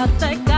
I think